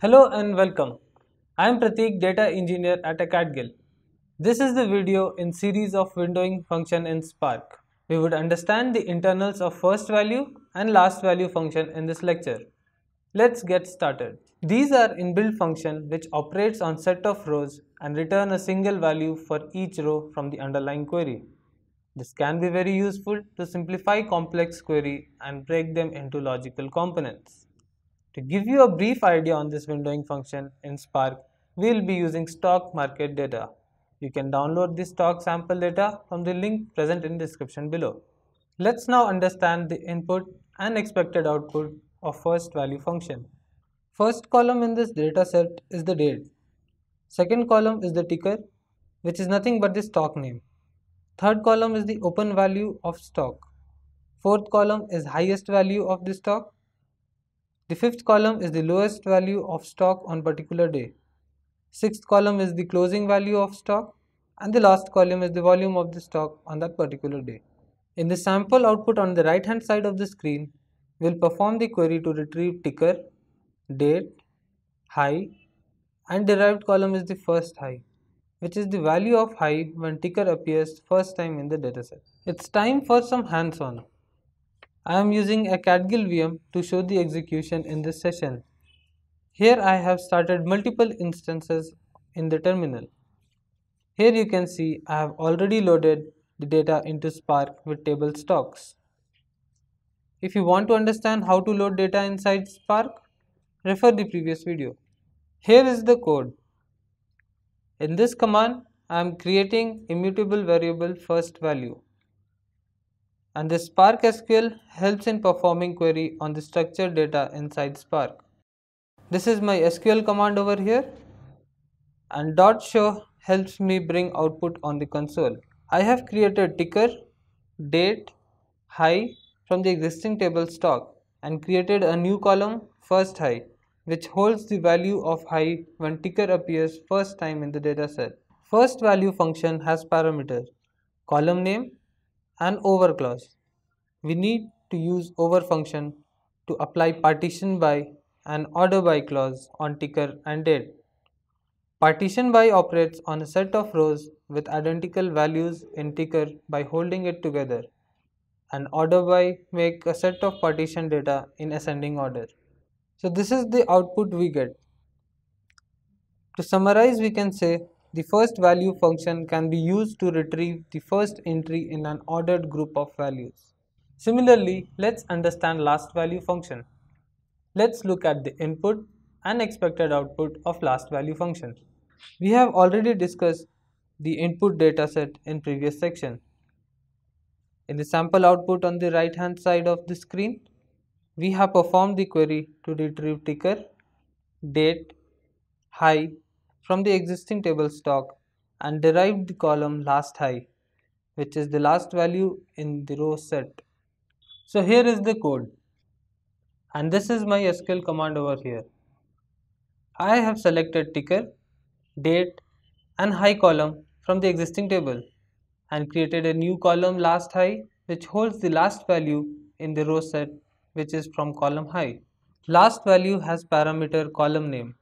Hello and welcome. I am Pratik, data engineer at Acadgild. This is the video in series of windowing function in Spark. We would understand the internals of first value and last value function in this lecture. Let's get started. These are inbuilt function which operates on set of rows and return a single value for each row from the underlying query. This can be very useful to simplify complex query and break them into logical components. To give you a brief idea on this windowing function in Spark, we will be using stock market data. You can download the stock sample data from the link present in description below. Let's now understand the input and expected output of first value function. First column in this data set is the date. Second column is the ticker which is nothing but the stock name. Third column is the open value of stock. Fourth column is highest value of the stock. The fifth column is the lowest value of stock on particular day. Sixth column is the closing value of stock and the last column is the volume of the stock on that particular day. In the sample output on the right hand side of the screen, we will perform the query to retrieve ticker, date, high and derived column is the first high which is the value of high when ticker appears first time in the dataset. It's time for some hands-on. I am using Acadgild VM to show the execution in this session. Here I have started multiple instances in the terminal. Here you can see I have already loaded the data into Spark with table stocks. If you want to understand how to load data inside Spark, refer the previous video. Here is the code. In this command, I am creating immutable variable first value. And the Spark SQL helps in performing query on the structured data inside Spark. This is my SQL command over here and dot show helps me bring output on the console. I have created ticker, date, high from the existing table stock and created a new column first high which holds the value of high when ticker appears first time in the dataset. First value function has parameter, column name and over clause. We need to use over function to apply partition by and order by clause on ticker and date. Partition by operates on a set of rows with identical values in ticker by holding it together and order by make a set of partition data in ascending order. So this is the output we get. To summarize we can say the first value function can be used to retrieve the first entry in an ordered group of values. Similarly, let's understand last value function. Let's look at the input and expected output of last value function. We have already discussed the input dataset in previous section. In the sample output on the right hand side of the screen, we have performed the query to retrieve ticker, date, high from the existing table stock and derived the column last high which is the last value in the row set. So here is the code and this is my SQL command over here. I have selected ticker, date and high column from the existing table and created a new column last high which holds the last value in the row set which is from column high. Last value has parameter column name.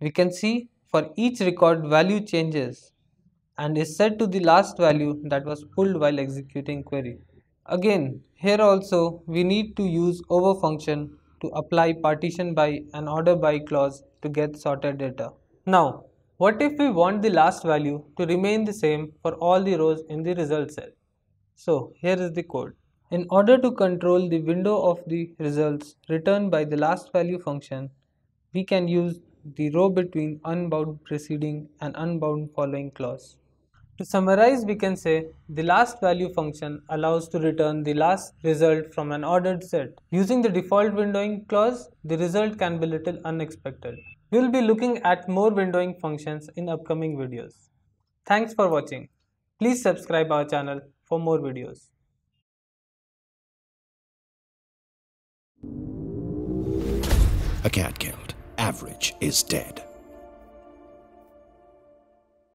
We can see for each record value changes and is set to the last value that was pulled while executing query. Again, here also we need to use over function to apply partition by and order by clause to get sorted data. Now, what if we want the last value to remain the same for all the rows in the result cell? So, here is the code. In order to control the window of the results returned by the last value function, we can use the row between unbound preceding and unbound following clause. To summarize, we can say the last value function allows to return the last result from an ordered set. Using the default windowing clause, the result can be little unexpected. We will be looking at more windowing functions in upcoming videos. Thanks for watching. Please subscribe our channel for more videos. Acadgild. Average is dead.